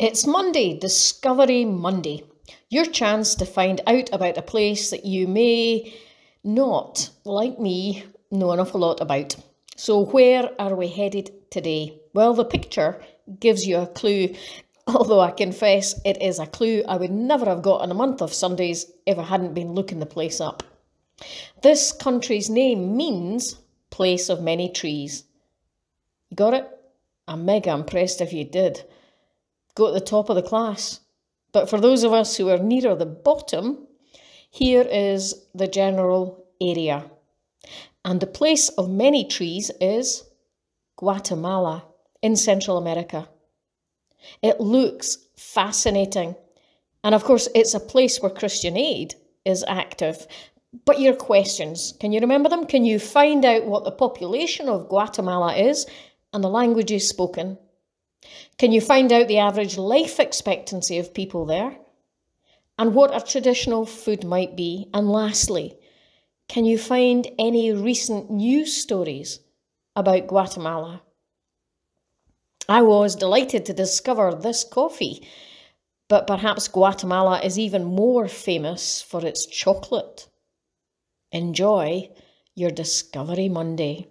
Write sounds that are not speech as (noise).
It's Monday, Discovery Monday. Your chance to find out about a place that you may not, like me, know an awful lot about. So, where are we headed today? Well, the picture gives you a clue, (laughs) although I confess it is a clue I would never have got in a month of Sundays if I hadn't been looking the place up. This country's name means place of many trees. You got it? I'm mega impressed if you did go at the top of the class. But for those of us who are nearer the bottom, here is the general area. And the place of many trees is Guatemala in Central America. It looks fascinating. And of course, it's a place where Christian Aid is active. But your questions, can you remember them? Can you find out what the population of Guatemala is and the languages spoken? Can you find out the average life expectancy of people there? And what a traditional food might be? And lastly, can you find any recent news stories about Guatemala? I was delighted to discover this coffee, but perhaps Guatemala is even more famous for its chocolate. Enjoy your Discovery Monday.